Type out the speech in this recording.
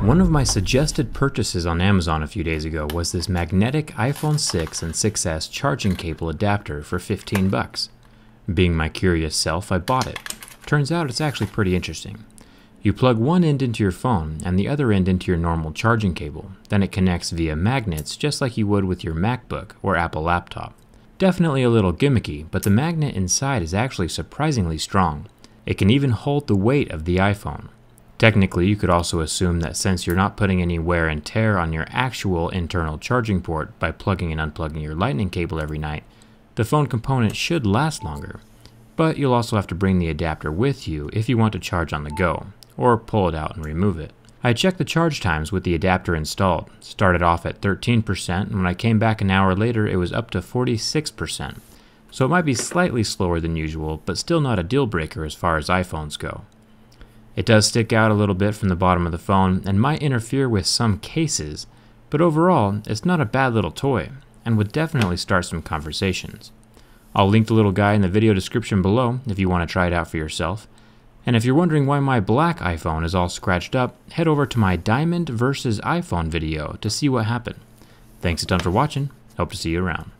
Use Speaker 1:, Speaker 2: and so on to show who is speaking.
Speaker 1: One of my suggested purchases on Amazon a few days ago was this magnetic iPhone 6 and 6S charging cable adapter for 15 bucks. Being my curious self, I bought it. Turns out it's actually pretty interesting. You plug one end into your phone and the other end into your normal charging cable. Then it connects via magnets just like you would with your MacBook or Apple laptop. Definitely a little gimmicky, but the magnet inside is actually surprisingly strong. It can even hold the weight of the iPhone. Technically, you could also assume that since you're not putting any wear and tear on your actual internal charging port by plugging and unplugging your lightning cable every night, the phone component should last longer. But you'll also have to bring the adapter with you if you want to charge on the go, or pull it out and remove it. I checked the charge times with the adapter installed. Started off at 13%, and when I came back an hour later, it was up to 46%. So it might be slightly slower than usual, but still not a deal breaker as far as iPhones go. It does stick out a little bit from the bottom of the phone and might interfere with some cases, but overall, it's not a bad little toy and would definitely start some conversations. I'll link the little guy in the video description below if you want to try it out for yourself. And if you're wondering why my black iPhone is all scratched up, head over to my Diamond versus iPhone video to see what happened. Thanks a ton for watching. Hope to see you around.